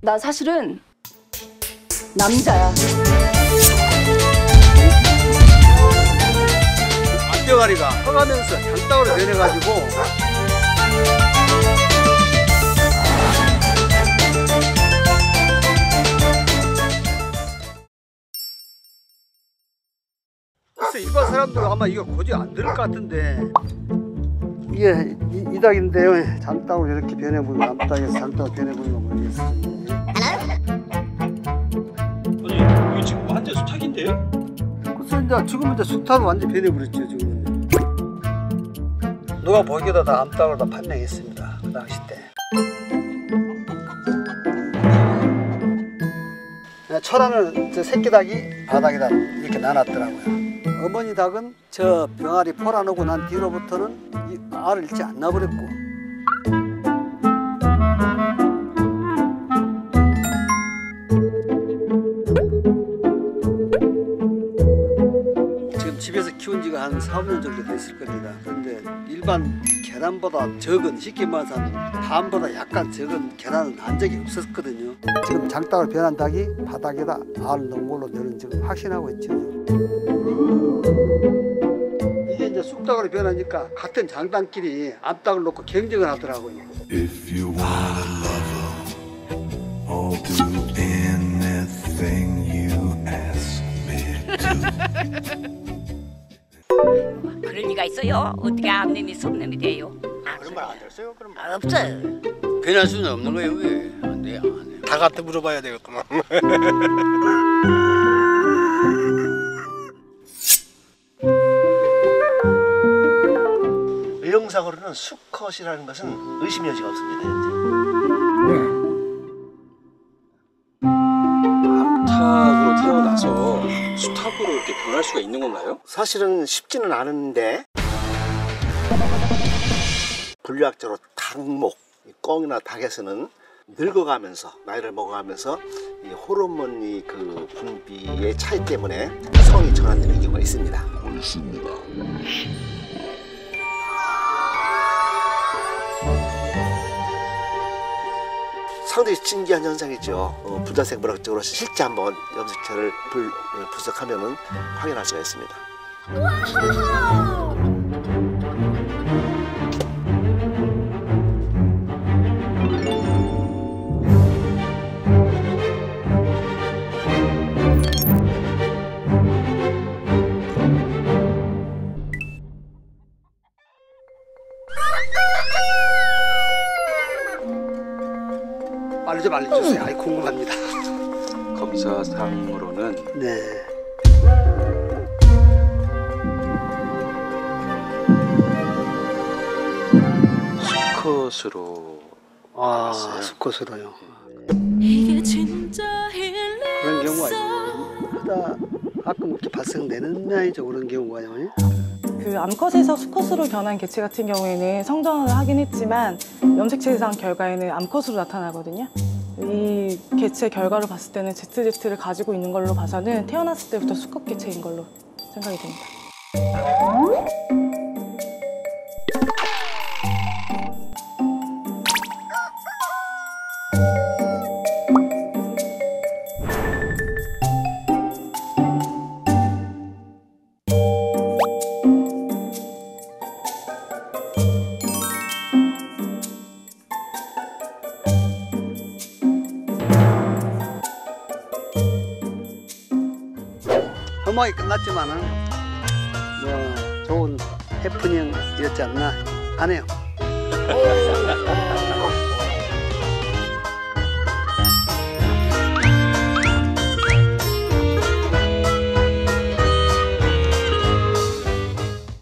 나 사실은 남자야. 앞뼈가리가 커가면서 장땅으로 변해가지고 사람들은 아마 이거 고지 안될것 같은데. 이게 이, 이 닭인데요. 장땅으로 이렇게 변해보면 남땅에서 장땅으로 변해보는 거 모르겠어요 아니 이게 지금 완전 수탉인데요? 글쎄 이제 지금 이제 숫하로 완전 변해버렸죠 지금 누가 보기에도 다 암탉으로 다 판명했습니다 그 당시 때. 저 새끼 닭이 바닥에다 이렇게 놔놨더라고요 어머니 닭은 저 병아리 포란오고 난 뒤로부터는 이 알을 잃지 않나 버렸고 집에서 키운 지가 한 4, 5년 정도 됐을 겁니다. 그런데 일반 계란보다 적은 쉽게 말해서 한 반보다 약간 적은 계란은 난 적이 없었거든요. 지금 장닭을 변한 닭이 바닥에다 알 넣은 걸로 저는 지금 확신하고 있죠. 이게 이제 쑥닭으로 변하니까 같은 장닭끼리 암닭을 놓고 경쟁을 하더라고요. 럴 리가 있어요? 어떻게 암놈이 속놈이 돼요? 그런 말 안 들었어요? 그런 말. 아, 없어요. 변할 수는 없는 거예요, 왜? 안 돼요, 안 돼요. 다 갖다 물어봐야 되겠구만. 의용사고로는 수컷이라는 것은 의심의 여지가 없습니다. 현재. 변할 수가 있는 건가요? 사실은 쉽지는 않은데 분류학적으로 닭목, 이 꿩이나 닭에서는 늙어가면서 나이를 먹어가면서 이 호르몬이 그 분비의 차이 때문에 성이 전환되는 경우가 있습니다. 상당히 신기한 현상이죠. 어, 분자생 물학적으로 실제 한번 염색체를 불, 어, 분석하면은 확인할 수가 있습니다. 빨리 좀 알려주세요. 아이 궁금합니다. 검사상으로는 네. 수컷으로 아, 알았어요. 수컷으로요. 이게 진짜 그런 경우가 하다 가끔 이렇게 발생되는 나이죠 그런 경우가요. 그 암컷에서 수컷으로 변한 개체 같은 경우에는 성전환을 하긴 했지만 염색 체상 결과에는 암컷으로 나타나거든요. 이 개체 결과를 봤을 때는 ZZ를 가지고 있는 걸로 봐서는 태어났을 때부터 수컷 개체인 걸로 생각이 됩니다. 허무하게 끝났지만은 뭐 좋은 해프닝이었지 않나 하네요.